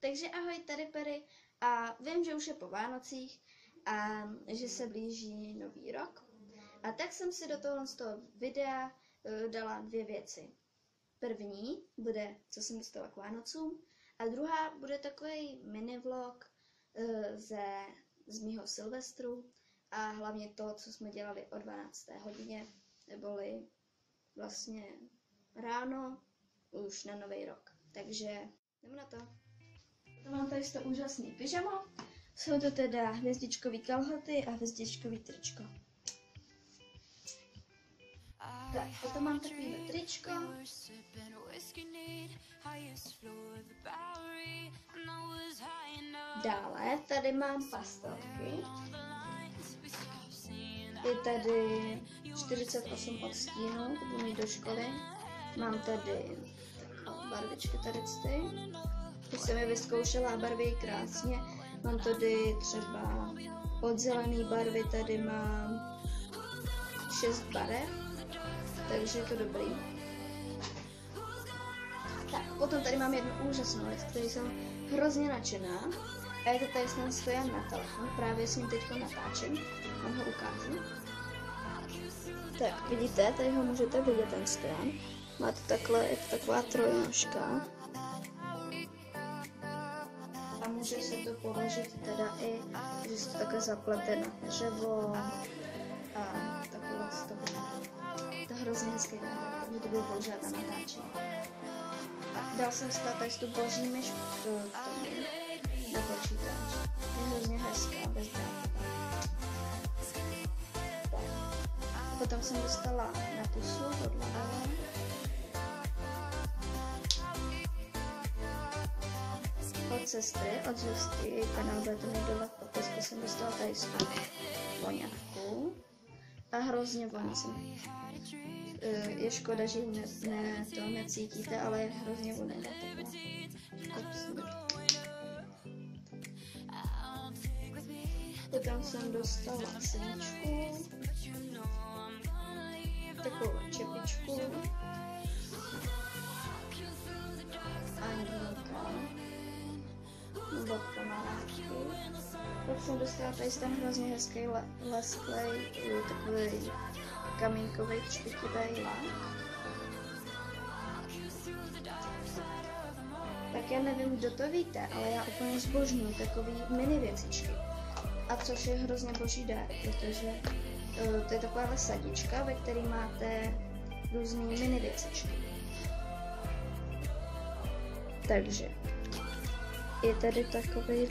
Takže ahoj tady Perry a vím, že už je po Vánocích a že se blíží nový rok. A tak jsem si do tohohle z toho videa uh, dala dvě věci. První bude, co jsem dostala k Vánocům, a druhá bude takový mini vlog uh, ze, z mýho Silvestru a hlavně to, co jsme dělali o 12. hodině, neboli vlastně ráno už na nový rok. Takže jdeme na to. Mám tady to úžasný pyžamo. Jsou to teda hvězdičkový kalhoty a hvězdičkový tričko. Tak, potom mám takový tričko. Dále tady mám pastelky. Je tady 48 odstínů, to budu mít do školy. Mám tady barvičky tady ty. Už jsem je vyzkoušela a barví krásně. Mám tady třeba od zelený barvy, tady mám 6 barev, takže je to dobrý. Tak, potom tady mám jednu úžasnou věc, který jsem hrozně nadšená. A je to tady snad stojan na telefon, právě s ním teď natáčím, vám ho ukážu. Tak, vidíte, tady ho můžete vidět, ten stojan. Má to takhle, je to taková trojnožka. Může se to položit teda i, že se to takhle zaplete na dřevo a z toho. To je hrozně nápad, že to bylo používat na natáčení. Dal jsem si tady tu boží myš na počítač. Je hrozně hezká, bez Potom jsem dostala na pusu od od sestry, od Zuzky, bude to mít dole popisku, jsem dostala tady z voňavku a hrozně voní jsem. Eh, je škoda, že ne, ne, to necítíte, ale je hrozně voní. Potom jsem dostala seničku, takovou čepičku, bod kamaráčky. Pak jsem dostala tady ten hrozně hezký le- lesklej, takový kamínkový čpitivý lák. Tak já nevím, kdo to víte, ale já úplně zbožňuji takový mini věcičky. A což je hrozně boží dár, protože uh, to je taková sadička, ve které máte různé mini věcičky. Takže je tady takový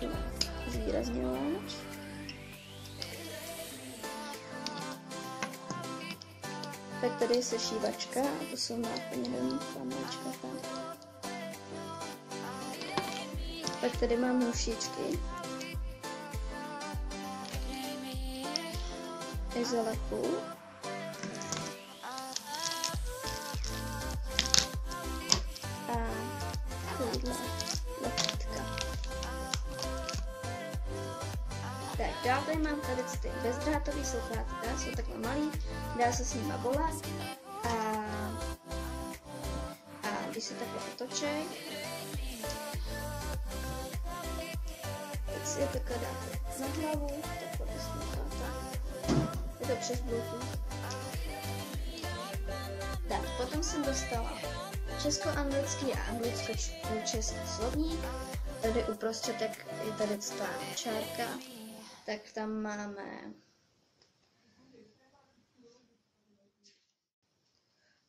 zvýrazňovač. Tak tady je sešívačka a to jsou náplněný panáčka tam. Tak tady mám mušičky. Izolaku. Dál tady mám tady ty bezdrátový sluchátka, jsou takhle malý, dá se s nima volat a, a když se takhle otočej, tak si je takhle dáte na hlavu, takhle posloucháte. Je to přes Bluetooth. Tak, potom jsem dostala česko-anglický a anglicko-český slovník. Tady uprostřed je tady ta čárka, tak tam máme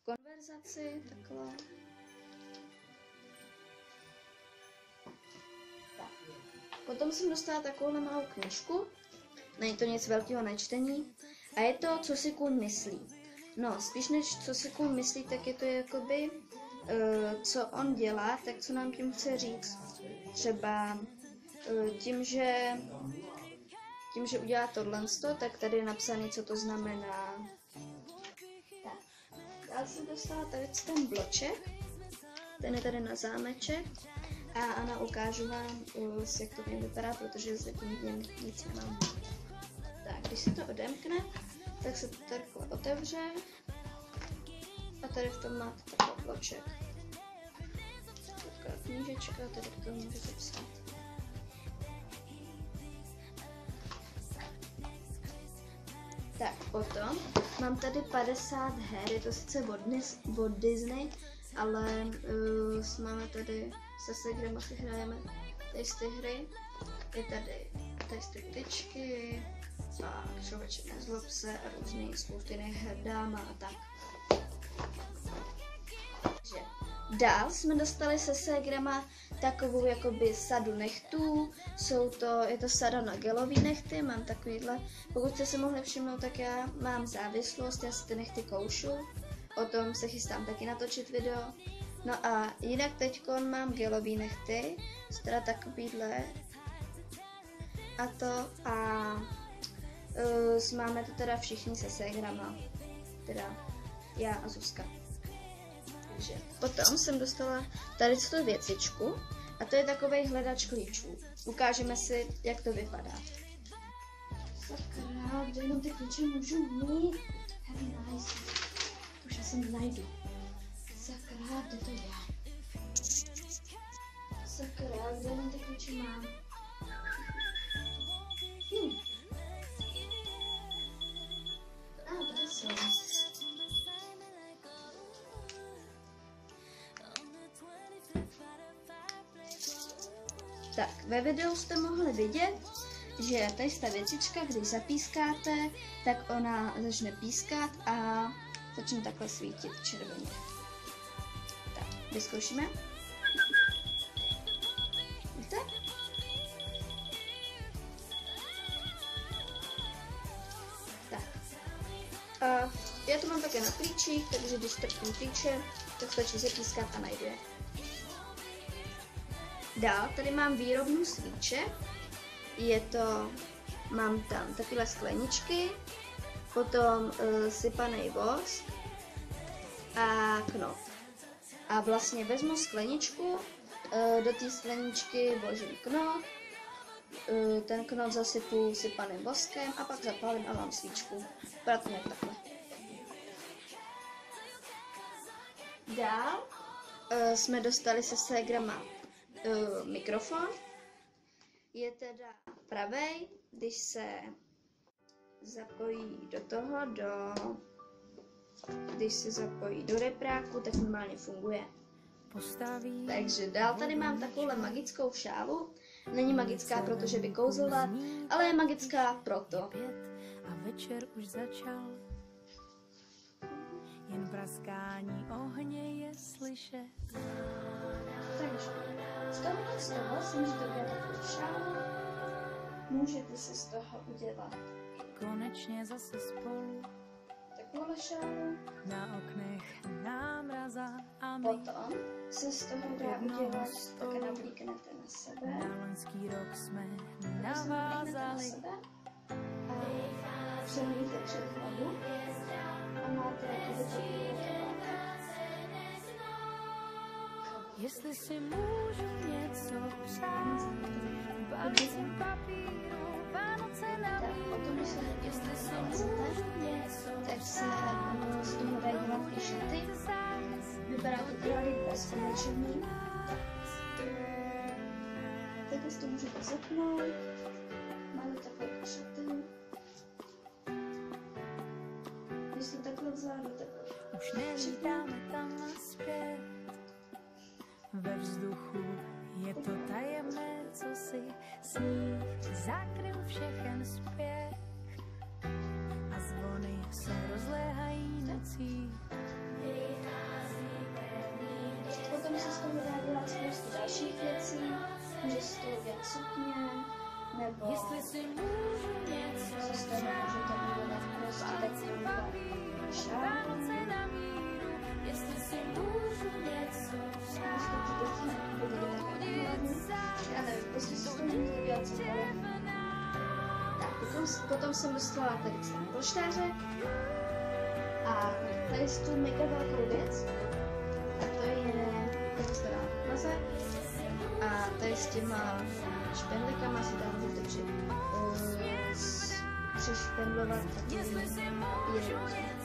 konverzaci, takhle. Tak. Potom jsem dostala takovou malou knižku, není to nic velkého na čtení, a je to, co si kůň myslí. No, spíš než co si kůň myslí, tak je to jakoby, uh, co on dělá, tak co nám tím chce říct. Třeba uh, tím, že tím, že udělá tohle, tak tady je napsané, co to znamená. Tak. Já jsem dostala tady ten bloček, ten je tady na zámeček a Ana ukážu vám, jak to tím vypadá, protože zatím nic nemám. Tak, když se to odemkne, tak se to takhle otevře a tady v tom máte takový bloček. Taková knížečka, tady to můžete psát. Tak, potom mám tady 50 her, je to sice od, Dis- od Disney, ale uh, máme tady se Segrem asi hrajeme tady z ty hry. Je tady, tady z ty tyčky, pak člověče nezlob se a různý spousty jiných her dáma a tak. Dál jsme dostali se Segrama takovou jakoby sadu nechtů, jsou to, je to sada na gelový nechty, mám takovýhle, pokud jste se mohli všimnout, tak já mám závislost, já si ty nechty koušu, o tom se chystám taky natočit video. No a jinak teď mám gelový nechty, teda takovýhle. A to a uh, máme to teda všichni se ségrama, teda já a Zuzka. Takže potom jsem dostala tady tu věcičku a to je takový hledač klíčů. Ukážeme si, jak to vypadá. Sakra, kde jenom ty klíče můžu mít? Heavy nice. Už já jsem najdu. Sakra, kde to je? Sakra, kde jenom ty klíče mám? Tak, ve videu jste mohli vidět, že tady ta věcička, když zapískáte, tak ona začne pískat a začne takhle svítit červeně. Tak, vyzkoušíme. Víte? Tak. A já to mám také na klíčích, takže když trpím klíče, tak stačí zapískat a najde. Dál tady mám výrobnu svíče. Je to, mám tam takové skleničky, potom uh, sypaný vosk a knot. A vlastně vezmu skleničku, uh, do té skleničky vložím knot, uh, ten knot zasypu sypaným voskem a pak zapálím a mám svíčku. To takhle. Dál uh, jsme dostali se Segrama uh, mikrofon je teda pravej, když se zapojí do toho, do, když se zapojí do repráku, tak normálně funguje. Postaví Takže dál tady mám takovouhle magickou šálu. Není magická, protože by kouzlila, ale je magická proto. A večer už začal. Jen praskání ohně je slyšet. Z tohohle z toho si můžete udělat takovou šálu. Můžete si z toho udělat konečně zase spolu takovou šálu. Na oknech námraza a my Potom se z toho dá udělat, tak navlíknete na sebe. Na loňský rok jsme navázali. A přehodíte před hlavu a máte takovou Jestli si můžu něco přát, balíci papíru, Vánoce na míru. Jestli si můžu něco se z toho dělat i šaty. Vypadá to líp bez. Takhle si to můžete zapnout. Vzduchu. Je to tajemné, co si sníh zakryl všechen spěch a zvony se rozléhají nocí. Potom se z toho dá dělat spoustu dalších věcí, může se to udělat sukně, nebo Jestli si můžu něco co z toho můžete udělat prostě. Jestli si můžu něco potom, jsem dostala tady ten polštáře a tady tu mega velkou věc. A to je teda plaze a tady s těma špendlikama si tam můžete při, uh, přišpendlovat takový jiný